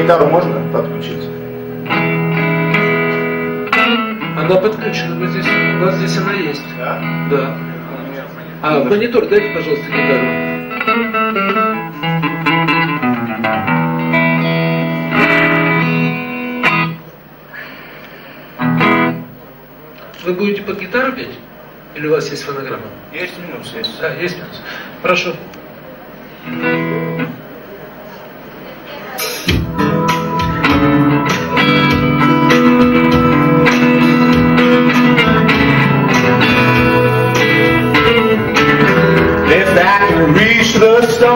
гитару можно подключить? Она подключена, мы здесь, у нас здесь она есть. Да? Да. А монитор дайте, пожалуйста, гитару. Вы будете под гитару петь? Или у вас есть фонограмма? Есть минус, есть. Да, есть минус. Прошу.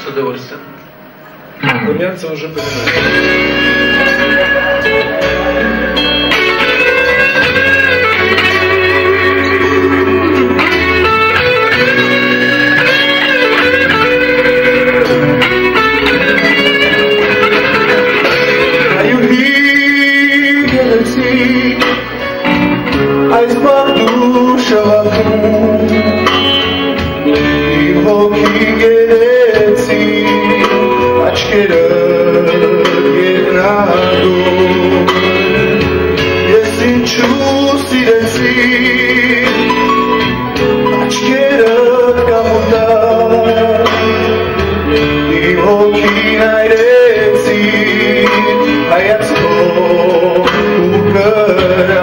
с удовольствием. Румянца уже понимает. А Айсбах душа вокруг И волки гей Should've given a go Yes, in truth, see that see Aşkera kapıda Bir hoki nayresi Hayat korku kadar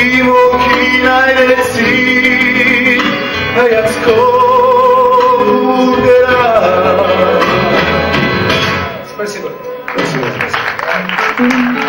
Kim o kinaylesin. Спасибо. Спасибо. Спасибо.